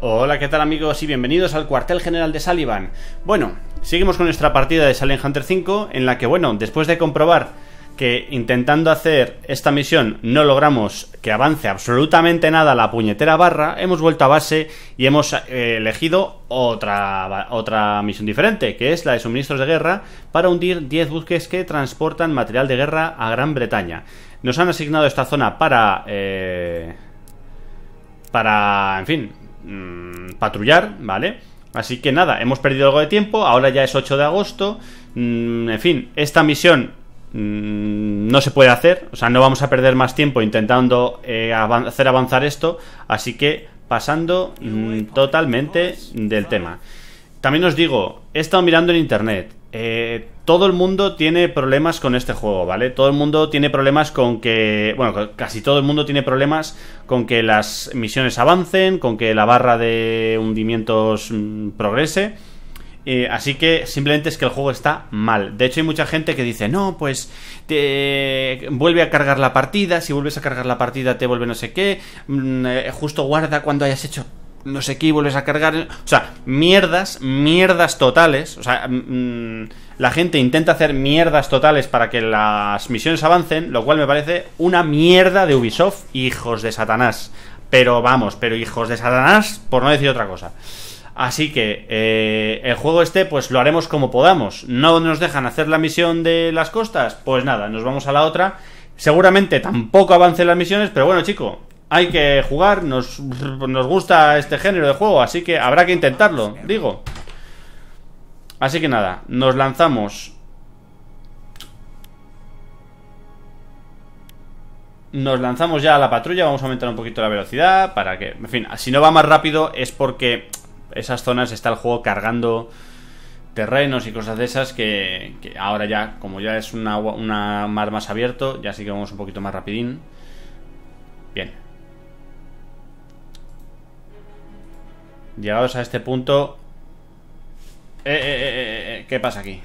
Hola, ¿qué tal amigos? Y bienvenidos al cuartel general de Sullivan. Bueno, seguimos con nuestra partida de Silent Hunter 5, en la que, bueno, después de comprobar que intentando hacer esta misión no logramos que avance absolutamente nada la puñetera barra, hemos vuelto a base y hemos eh, elegido otra, otra misión diferente, que es la de suministros de guerra para hundir 10 buques que transportan material de guerra a Gran Bretaña. Nos han asignado esta zona para... Eh, para, en fin, mmm, patrullar, ¿vale? Así que nada, hemos perdido algo de tiempo, ahora ya es 8 de agosto, mmm, en fin, esta misión mmm, no se puede hacer, o sea, no vamos a perder más tiempo intentando eh, hacer avanzar esto, así que pasando mm, totalmente del tema. También os digo, he estado mirando en internet, eh, todo el mundo tiene problemas con este juego, ¿vale? Todo el mundo tiene problemas con que. Bueno, casi todo el mundo tiene problemas con que las misiones avancen, con que la barra de hundimientos mmm, progrese. Eh, así que simplemente es que el juego está mal. De hecho, hay mucha gente que dice: No, pues te vuelve a cargar la partida. Si vuelves a cargar la partida, te vuelve no sé qué. Mm, eh, justo guarda cuando hayas hecho no sé qué vuelves a cargar. O sea, mierdas, mierdas totales. O sea, mmm, la gente intenta hacer mierdas totales para que las misiones avancen, lo cual me parece una mierda de Ubisoft, hijos de Satanás. Pero vamos, pero hijos de Satanás, por no decir otra cosa. Así que eh, el juego este, pues lo haremos como podamos. No nos dejan hacer la misión de las costas, pues nada, nos vamos a la otra. Seguramente tampoco avancen las misiones, pero bueno, chico, hay que jugar, nos, nos gusta este género de juego, así que habrá que intentarlo, digo. Así que nada, nos lanzamos. Nos lanzamos ya a la patrulla, vamos a aumentar un poquito la velocidad para que, en fin, si no va más rápido es porque esas zonas está el juego cargando terrenos y cosas de esas que, que ahora ya, como ya es una, una mar más abierto, ya sí que vamos un poquito más rapidín. Bien, Llegados a este punto... Eh, eh, eh, eh, ¿Qué pasa aquí?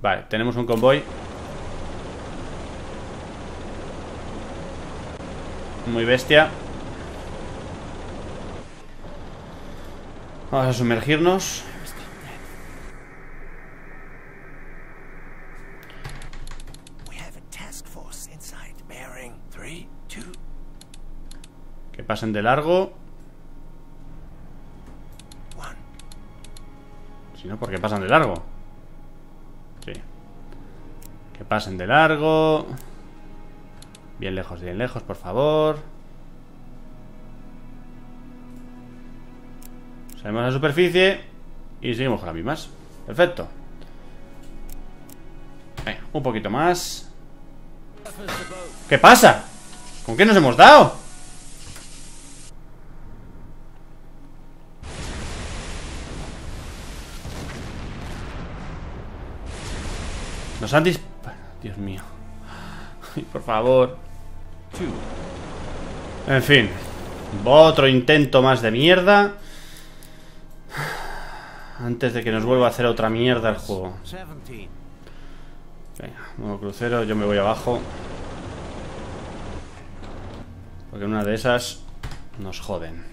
Vale, tenemos un convoy. Muy bestia. Vamos a sumergirnos pasen de largo. Si no, ¿por qué pasan de largo? Sí. Que pasen de largo. Bien lejos, bien lejos, por favor. Salimos a la superficie Y seguimos con las mismas. Perfecto. Venga, un poquito más. ¿Qué pasa? ¿Con qué nos hemos dado? Nos han disparado. Dios mío. Ay, por favor. En fin. Otro intento más de mierda. Antes de que nos vuelva a hacer otra mierda el juego. Venga, nuevo crucero. Yo me voy abajo. Porque en una de esas nos joden.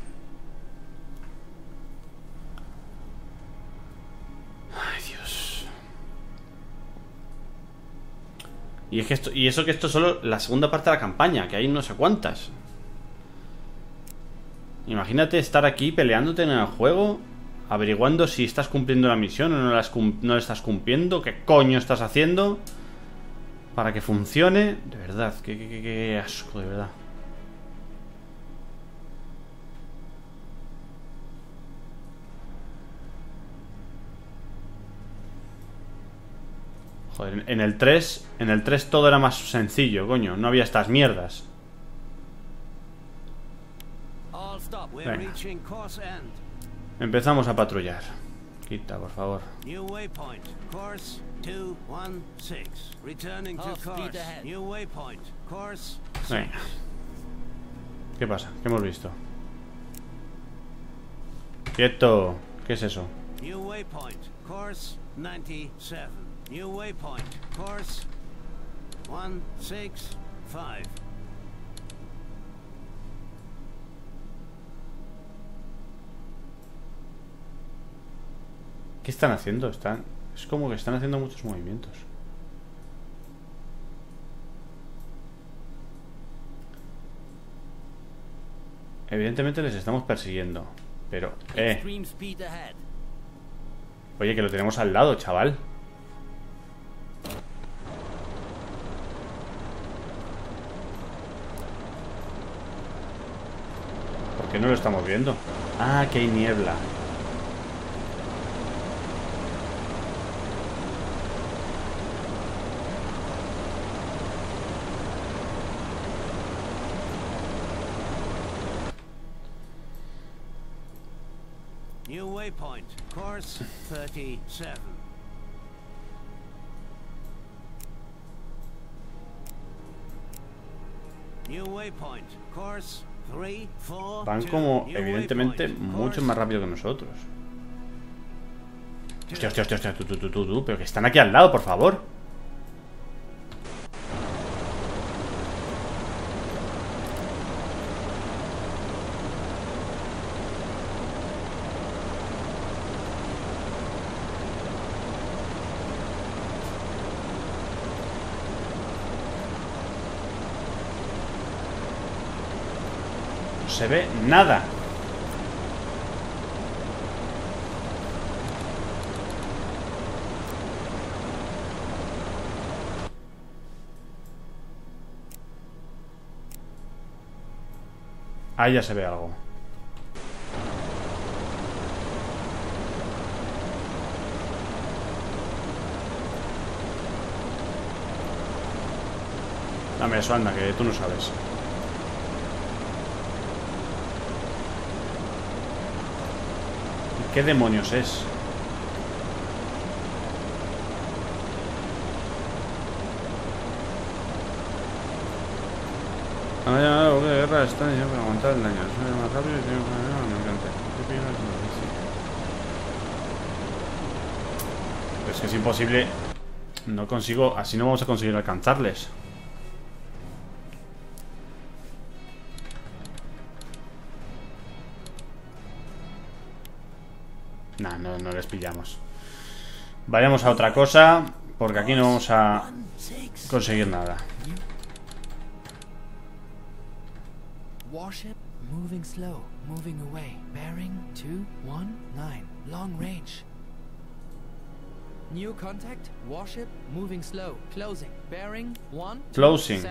Y, es que esto, y eso que esto es solo la segunda parte de la campaña, que hay no sé cuántas. Imagínate estar aquí peleándote en el juego, averiguando si estás cumpliendo la misión o no la, no la estás cumpliendo, qué coño estás haciendo para que funcione. De verdad, qué, qué, qué, asco, de verdad. Joder, en el 3, en el 3 todo era más sencillo, coño, no había estas mierdas. Venga. Empezamos a patrullar. Quita, por favor. Venga. ¿Qué pasa? ¿Qué hemos visto? Quieto. ¿Qué es eso? New waypoint, course 97. New waypoint, course 165. ¿Qué están haciendo? Están... Es como que están haciendo muchos movimientos. Evidentemente les estamos persiguiendo. Pero... Eh. Oye, que lo tenemos al lado, chaval. ¿Por qué no lo estamos viendo? Ah, que hay niebla. New waypoint, course 37. New waypoint, course 3, 4, Van como, evidentemente, mucho más rápido que nosotros. Hostia, hostia, hostia, hostia, tú, tú, tú, pero que están aquí al lado, por favor. Se ve nada. Ahí ya se ve algo. Dame eso, anda, que tú no sabes. ¿Qué demonios es? Llamado buque de guerra está diseñado para aguantar el daño. Es más rápido y tiene un. Pero es que es imposible. No consigo. Así no vamos a conseguir alcanzarles. Nah, no, no les pillamos. Vayamos a otra cosa, porque aquí no vamos a conseguir nada. Warship moving slow, moving away. Bearing 219, long range. New contact, warship moving slow, closing. Bearing 1 Closing.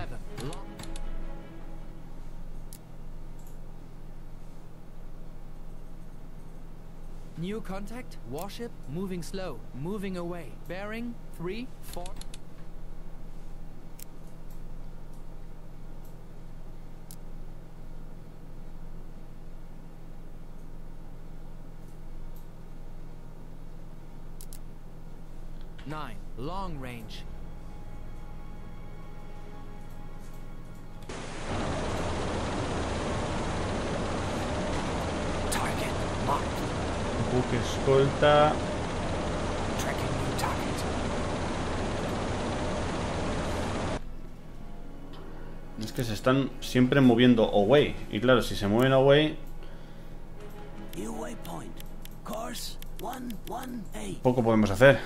New contact, warship moving slow, moving away. Bearing 3 4 9 long range. Buque escolta. Es que se están siempre moviendo away. Y claro, si se mueven away, New waypoint, course 118. poco podemos hacer.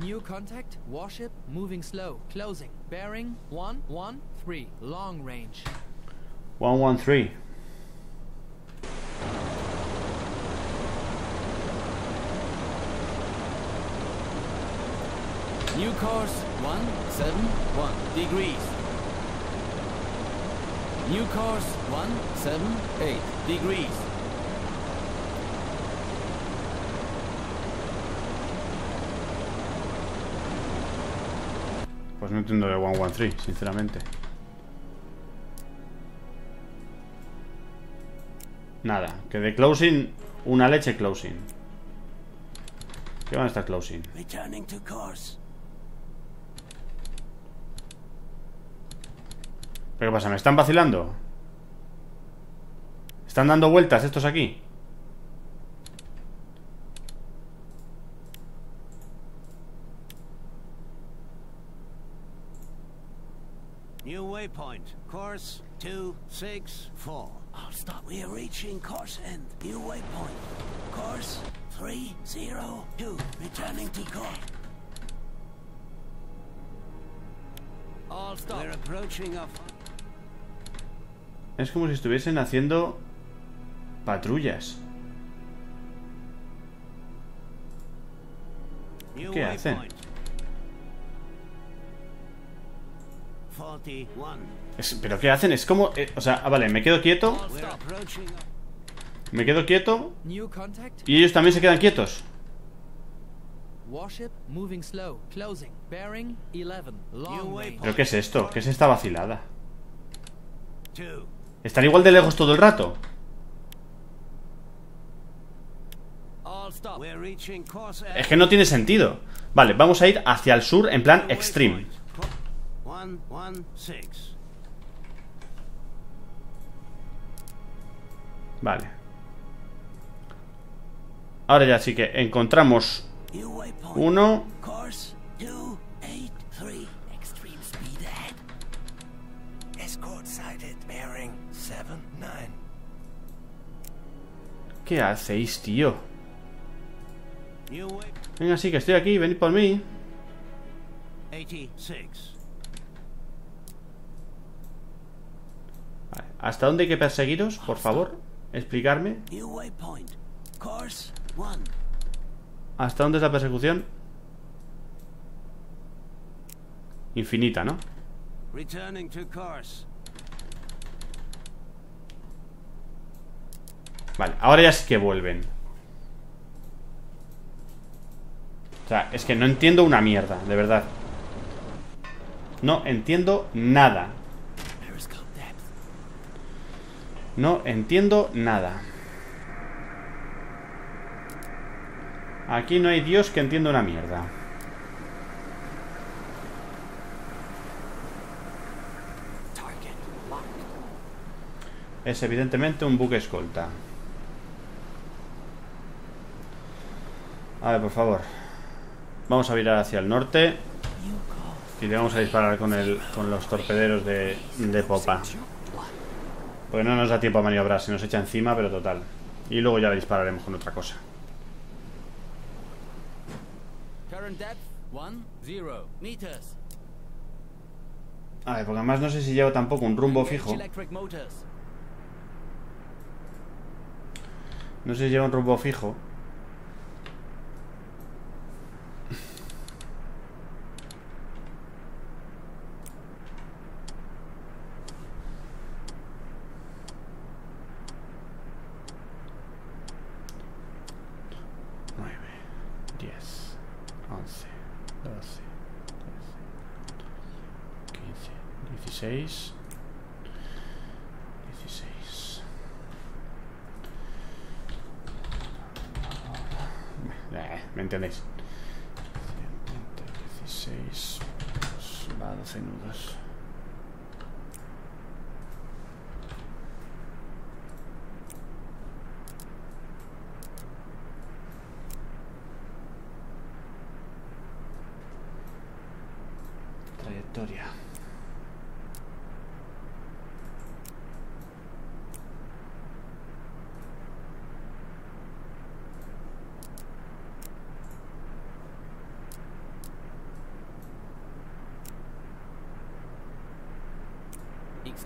New contact, warship moving slow, closing. Bearing 113, long range. 113. New course 171 degrees. New course 178 degrees. Pues no entiendo de 113, sinceramente. Nada, que de closing, una leche closing. ¿Qué van a estar closing? ¿Pero qué pasa? ¿Me están vacilando? ¿Están dando vueltas estos aquí? New waypoint, course 264. I'll stop. We're reaching course end. New waypoint. Course 302. Returning to course. All stop. We're approaching a... Es como si estuviesen haciendo patrullas. ¿Qué hacen? Es- ¿Pero qué hacen? Es como... eh, o sea, ah, vale, me quedo quieto. Me quedo quieto. Y ellos también se quedan quietos. Warship moving slow. Closing. Bearing 11. Long way range. ¿Pero qué es esto? ¿Qué es esta vacilada? ¿Están igual de lejos todo el rato? All stop. We're reaching course end. Es que no tiene sentido. Vale, vamos a ir hacia el sur en plan extreme. Waypoint. Co- 116. Vale. Ahora ya sí que encontramos uno. Course 283. Extreme speed ahead. Escort sighted. Bearing 79. ¿Qué hacéis, tío? Venga, sí, que estoy aquí, venid por mí. 86. Vale, ¿Hasta dónde hay que perseguiros? Por favor, explicarme. New waypoint. Course 1. ¿Hasta dónde es la persecución? Infinita, ¿no? Vale, ahora ya sí que vuelven. O sea, es que no entiendo una mierda, de verdad. No entiendo nada. No entiendo nada. Aquí no hay Dios que entienda una mierda. Es evidentemente un buque escolta. A ver, por favor. Vamos a virar hacia el norte. Y le vamos a disparar con, el, con los torpederos de, de popa. Porque no nos da tiempo a maniobrar, se nos echa encima, pero total. Y luego ya le dispararemos con otra cosa. Current depth 1 0 meters. A ver, porque además no sé si llevo tampoco un rumbo fijo. No sé si lleva un rumbo fijo. 16. 16. Eh, ¿Me entendéis? 16 va a 12 nudos. Trayectoria.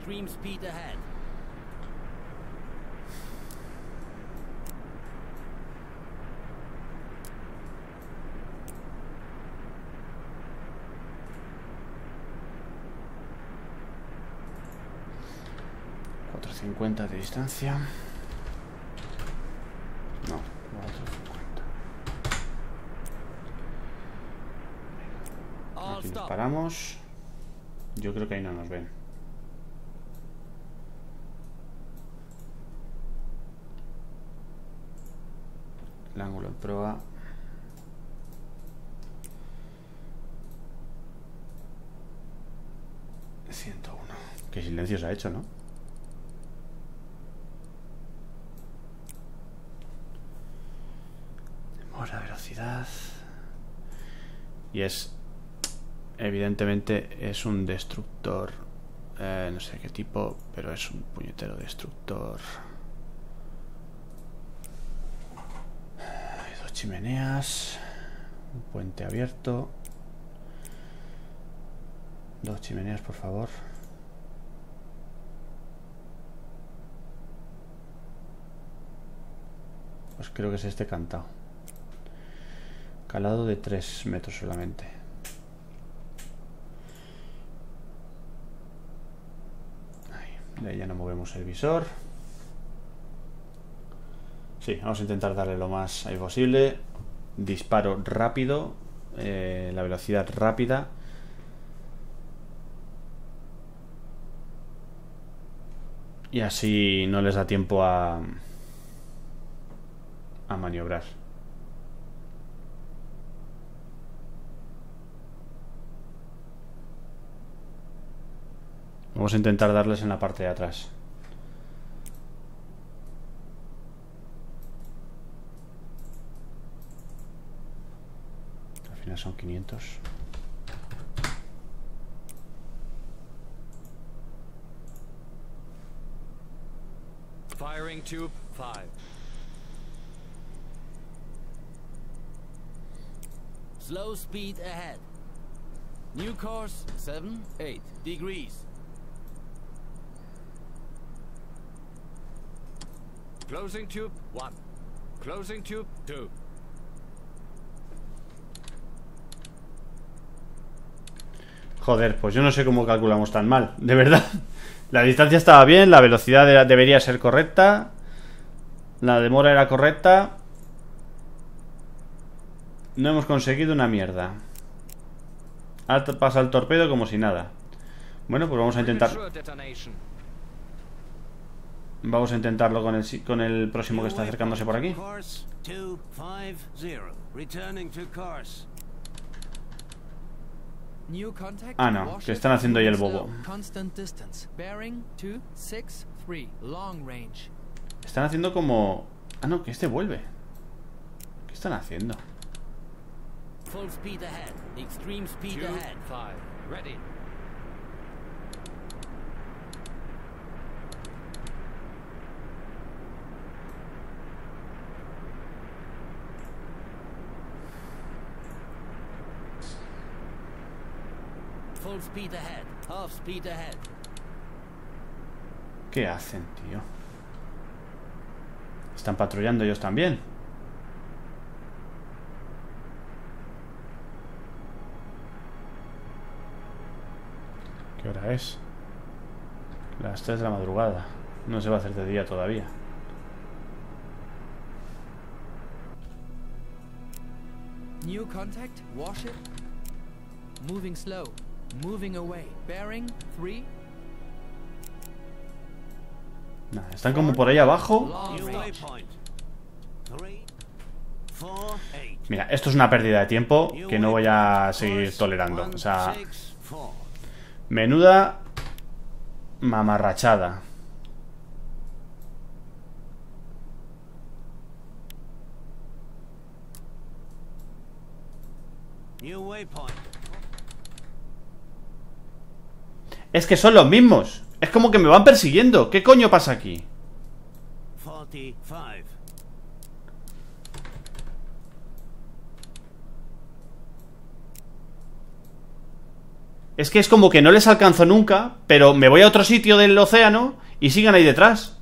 Extreme speed ahead. ¿450 de distancia? No, 450. All Aquí stop. disparamos. Yo creo que ahí no nos ven. El ángulo de. ...101... Qué silencio se ha hecho, ¿no? Demora, velocidad... Y es... Evidentemente es un destructor Eh, no sé qué tipo, pero es un puñetero destructor. Hay dos chimeneas. Un puente abierto. Dos chimeneas, por favor. Pues creo que es este cantado. Calado de 3 metros solamente. Ahí, ya no movemos el visor. Sí, vamos a intentar darle lo más ahí posible. Disparo rápido. eh, la velocidad rápida. Y así no les da tiempo a, a maniobrar. Vamos a intentar darles en la parte de atrás. Son 500. Firing tube 5. Slow speed ahead. New course 7, 8 degrees. Closing tube 1. Closing tube 2. Joder, pues yo no sé cómo calculamos tan mal, de verdad. La distancia estaba bien, la velocidad era- debería ser correcta, la demora era correcta. No hemos conseguido una mierda. Pasa el torpedo como si nada. Bueno, pues vamos a intentar. Vamos a intentarlo con el, con el próximo que está acercándose por aquí. Course 250. Returning to course. New contact. Ah, no, que están haciendo ahí el bobo. slow, Constant distance. Bearing 263. Long range. Están haciendo como. Ah, no, que este vuelve. ¿Qué están haciendo? Full speed ahead. Extreme speed ahead. 5. Ready. Full speed ahead. Half speed ahead. ¿Qué hacen, tío? Están patrullando ellos también. ¿Qué hora es? Las 3 de la madrugada. No se va a hacer de día todavía. New contact. Warship. Moving slow. Moving away. Bearing 3. Nada, están como por ahí abajo. Long New range. waypoint. 3, 4, 8. Mira, esto es una pérdida de tiempo que no voy a seguir tolerando. O sea, menuda mamarrachada. New waypoint. Es que son los mismos. Es como que me van persiguiendo. ¿Qué coño pasa aquí? 45. Es que es como que no les alcanzo nunca, pero me voy a otro sitio del océano y sigan ahí detrás.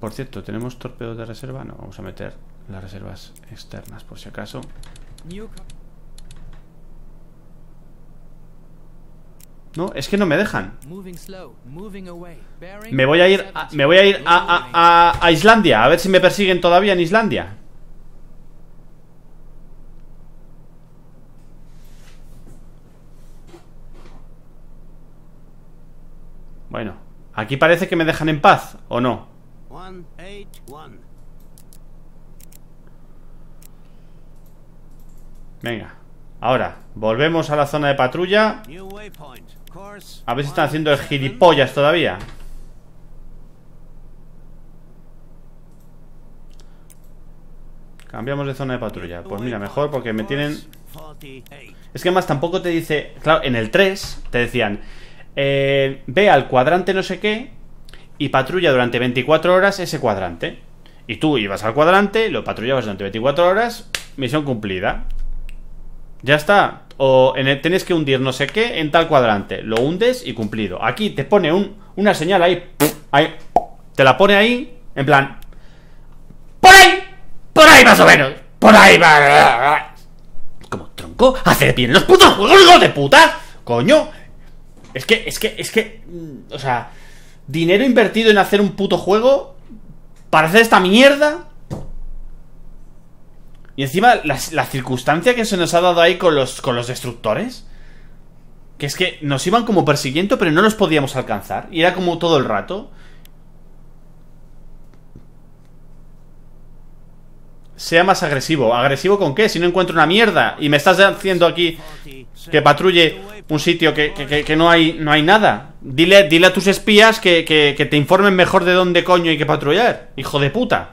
Por cierto, ¿tenemos torpedos de reserva? No, vamos a meter las reservas externas por si acaso. New co- No, es que no me dejan. Me voy a ir a, 70. me voy a, ir a, a- a- Islandia, a ver si me persiguen todavía en Islandia. Bueno, aquí parece que me dejan en paz, ¿o no? 181. Venga, ahora, volvemos a la zona de patrulla. A ver si están haciendo el 17. gilipollas todavía. Cambiamos de zona de patrulla. Pues mira, mejor porque me tienen... 48. Es que más tampoco te dice... Claro, en el 3 te decían... eh, ve al cuadrante no sé qué y patrulla durante 24 horas ese cuadrante. Y tú ibas al cuadrante, lo patrullabas durante 24 horas, misión cumplida. Ya está. O en el, tienes que hundir no sé qué en tal cuadrante. Lo hundes y cumplido. Aquí te pone un, una señal ahí, ahí. Te la pone ahí, en plan. ¡Por ahí! ¡Por ahí más o menos! ¡Por ahí va! Como tronco, hacer bien los putos juegos, hijo de puta. Coño. Es que, es que, es que. mm, O sea, dinero invertido en hacer un puto juego para hacer esta mierda. Y encima, la, la circunstancia que se nos ha dado ahí con los, con los destructores. Que es que nos iban como persiguiendo, pero no los podíamos alcanzar. Y era como todo el rato. Sea más agresivo. ¿Agresivo con qué? Si no encuentro una mierda. Y me estás haciendo aquí que patrulle un sitio que, que- que- no hay no hay nada. Dile, dile a tus espías que, que- que te informen mejor de dónde coño hay que patrullar. Hijo de puta.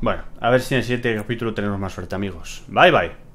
Bueno, a ver si en el siguiente capítulo tenemos más suerte, amigos. Bye bye.